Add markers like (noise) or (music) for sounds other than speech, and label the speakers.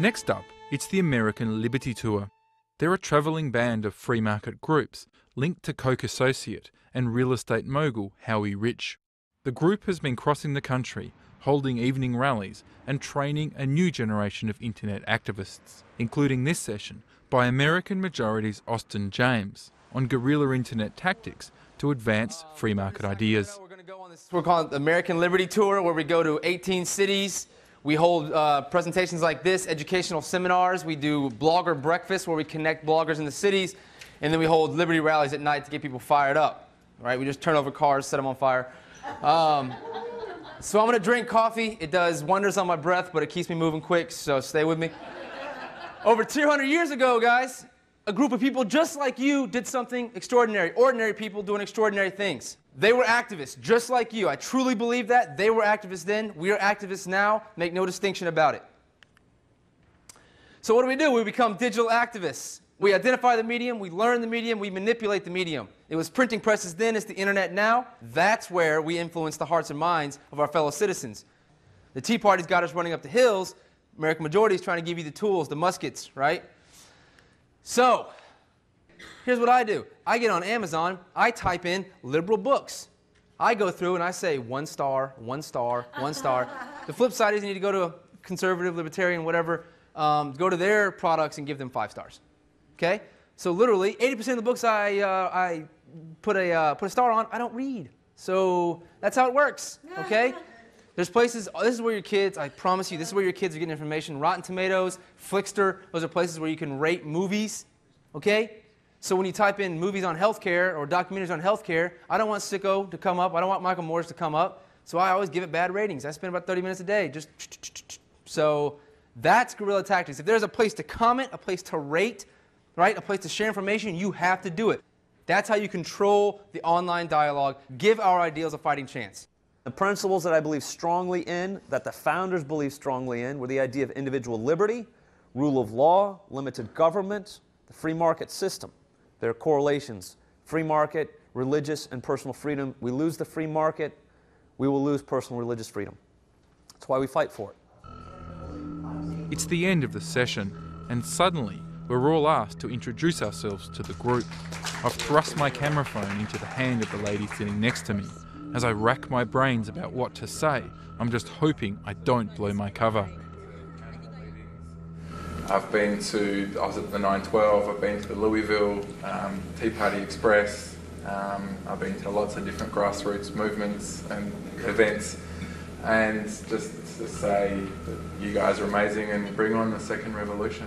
Speaker 1: Next up, it's the American Liberty Tour. They're a travelling band of free market groups linked to Koch associate and real estate mogul Howie Rich. The group has been crossing the country, holding evening rallies and training a new generation of internet activists, including this session by American Majority's Austin James on guerrilla internet tactics to advance free market ideas.
Speaker 2: We're going to go on this we're calling it the American Liberty Tour, where we go to 18 cities. We hold uh, presentations like this, educational seminars. We do blogger breakfast, where we connect bloggers in the cities. And then we hold Liberty rallies at night to get people fired up. Right? We just turn over cars, set them on fire. Um, so I'm going to drink coffee. It does wonders on my breath, but it keeps me moving quick, so stay with me. Over 200 years ago, guys, a group of people just like you did something extraordinary. Ordinary people doing extraordinary things. They were activists, just like you. I truly believe that. They were activists then. We are activists now. Make no distinction about it. So, what do we do? We become digital activists. We identify the medium, we learn the medium, we manipulate the medium. It was printing presses then, it's the internet now. That's where we influence the hearts and minds of our fellow citizens. The Tea Party's got us running up the hills. American majority is trying to give you the tools, the muskets, right? So, here's what I do I get on Amazon, I type in liberal books. I go through and I say one star, one star, one star. the flip side is you need to go to a conservative, libertarian, whatever, um, go to their products and give them five stars. Okay? So literally, 80% of the books I, uh, I put, a, uh, put a star on, I don't read. So that's how it works. Okay? (laughs) There's places, this is where your kids, I promise you, this is where your kids are getting information. Rotten Tomatoes, Flixster, those are places where you can rate movies. Okay? So when you type in movies on healthcare or documentaries on healthcare, I don't want Sicko to come up. I don't want Michael Moores to come up. So I always give it bad ratings. I spend about 30 minutes a day just. So that's guerrilla tactics. If there's a place to comment, a place to rate, right, a place to share information, you have to do it. That's how you control the online dialogue. Give our ideals a fighting chance.
Speaker 3: The principles that I believe strongly in, that the founders believed strongly in, were the idea of individual liberty, rule of law, limited government, the free market system. There are correlations. Free market, religious, and personal freedom. We lose the free market, we will lose personal religious freedom. That's why we fight for it.
Speaker 1: It's the end of the session, and suddenly we're all asked to introduce ourselves to the group. I've thrust my camera phone into the hand of the lady sitting next to me. As I rack my brains about what to say, I'm just hoping I don't blow my cover.
Speaker 4: I've been to, I was at the 912, I've been to the Louisville um, Tea Party Express, um, I've been to lots of different grassroots movements and events, and just to say that you guys are amazing and bring on the second revolution.